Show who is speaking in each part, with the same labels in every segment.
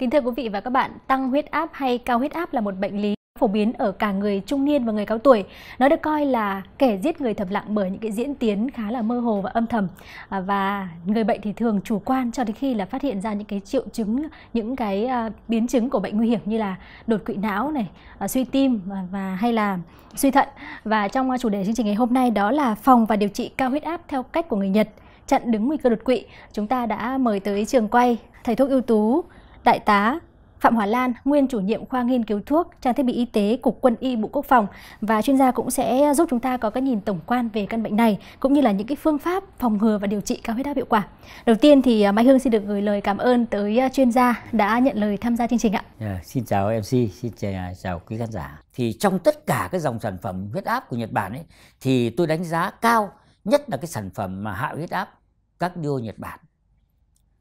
Speaker 1: Kính thưa quý vị và các bạn, tăng huyết áp hay cao huyết áp là một bệnh lý phổ biến ở cả người trung niên và người cao tuổi. Nó được coi là kẻ giết người thầm lặng bởi những cái diễn tiến khá là mơ hồ và âm thầm. À, và người bệnh thì thường chủ quan cho đến khi là phát hiện ra những cái triệu chứng, những cái à, biến chứng của bệnh nguy hiểm như là đột quỵ não này, à, suy tim và, và hay là suy thận. Và trong à, chủ đề chương trình ngày hôm nay đó là phòng và điều trị cao huyết áp theo cách của người Nhật chặn đứng nguy cơ đột quỵ. Chúng ta đã mời tới trường quay thầy thuốc ưu tú Đại tá Phạm Hòa Lan, nguyên chủ nhiệm khoa nghiên cứu thuốc, trang thiết bị y tế, Cục Quân y Bộ Quốc phòng và chuyên gia cũng sẽ giúp chúng ta có cái nhìn tổng quan về căn bệnh này cũng như là những cái phương pháp phòng ngừa và điều trị cao huyết áp hiệu quả. Đầu tiên thì à, Mai Hương xin được gửi lời cảm ơn tới à, chuyên gia đã nhận lời tham gia chương trình ạ.
Speaker 2: Yeah, xin chào MC, xin chào, à, chào quý khán giả. Thì trong tất cả cái dòng sản phẩm huyết áp của Nhật Bản ấy thì tôi đánh giá cao nhất là cái sản phẩm mà hạ huyết áp các Cardio Nhật Bản.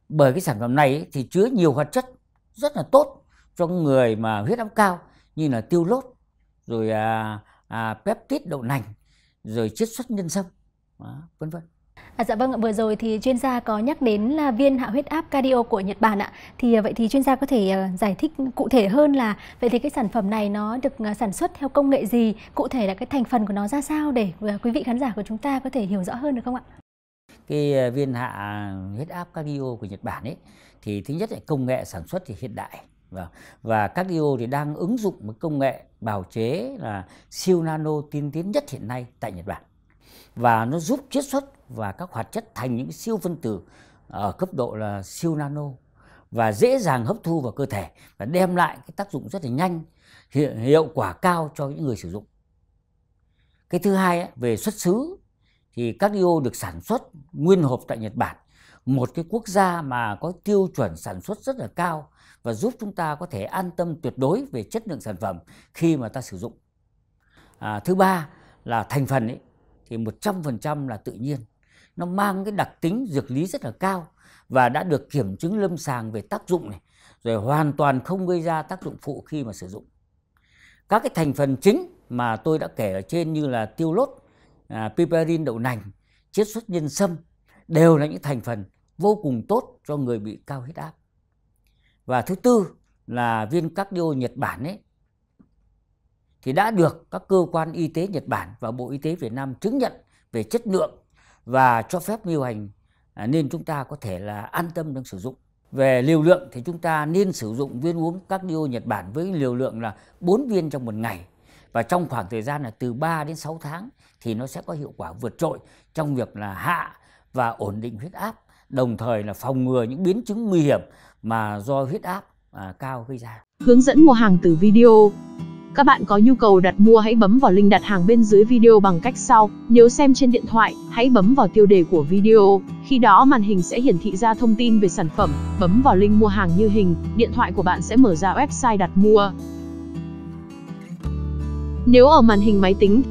Speaker 2: Bởi cái sản phẩm này ấy, thì chứa nhiều hoạt chất rất là tốt cho người mà huyết áp cao như là tiêu lốt rồi à, à, peptide đậu nành rồi chiết xuất nhân sâm vân vân
Speaker 1: À, dạ vâng vừa rồi thì chuyên gia có nhắc đến là viên hạ huyết áp cardio của Nhật Bản ạ. Thì à, vậy thì chuyên gia có thể à, giải thích cụ thể hơn là vậy thì cái sản phẩm này nó được à, sản xuất theo công nghệ gì, cụ thể là cái thành phần của nó ra sao để quý vị khán giả của chúng ta có thể hiểu rõ hơn được không ạ?
Speaker 2: Cái ờ, viên hạ huyết áp cardio của Nhật Bản ấy, thì thứ nhất là công nghệ sản xuất thì hiện đại. Và và cardio thì đang ứng dụng một công nghệ bào chế là siêu nano tiên tiến nhất hiện nay tại Nhật Bản. Và nó giúp chiết xuất và các hoạt chất thành những siêu phân tử ở cấp độ là siêu nano và dễ dàng hấp thu vào cơ thể và đem lại cái tác dụng rất là nhanh, hiệu quả cao cho những người sử dụng. Cái thứ hai về xuất xứ thì cardio được sản xuất nguyên hộp tại Nhật Bản một cái quốc gia mà có tiêu chuẩn sản xuất rất là cao và giúp chúng ta có thể an tâm tuyệt đối về chất lượng sản phẩm khi mà ta sử dụng. À, thứ ba là thành phần ấy thì 100% là tự nhiên. Nó mang cái đặc tính dược lý rất là cao và đã được kiểm chứng lâm sàng về tác dụng này, rồi hoàn toàn không gây ra tác dụng phụ khi mà sử dụng. Các cái thành phần chính mà tôi đã kể ở trên như là tiêu lốt, à, piperin đậu nành, chiết xuất nhân sâm đều là những thành phần vô cùng tốt cho người bị cao huyết áp. Và thứ tư là viên cardio Nhật Bản ấy thì đã được các cơ quan y tế Nhật Bản và Bộ Y tế Việt Nam chứng nhận về chất lượng và cho phép lưu hành à, nên chúng ta có thể là an tâm trong sử dụng. Về liều lượng thì chúng ta nên sử dụng viên uống cardio Nhật Bản với liều lượng là 4 viên trong một ngày và trong khoảng thời gian là từ 3 đến 6 tháng thì nó sẽ có hiệu quả vượt trội trong việc là hạ và ổn định huyết áp đồng thời là phòng ngừa những biến chứng nguy hiểm mà do huyết áp à, cao gây ra.
Speaker 3: Hướng dẫn mua hàng từ video. Các bạn có nhu cầu đặt mua hãy bấm vào link đặt hàng bên dưới video bằng cách sau. Nếu xem trên điện thoại, hãy bấm vào tiêu đề của video. Khi đó màn hình sẽ hiển thị ra thông tin về sản phẩm. Bấm vào link mua hàng như hình, điện thoại của bạn sẽ mở ra website đặt mua. Nếu ở màn hình máy tính,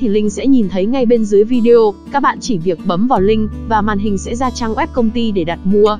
Speaker 3: thì linh sẽ nhìn thấy ngay bên dưới video, các bạn chỉ việc bấm vào link và màn hình sẽ ra trang web công ty để đặt mua.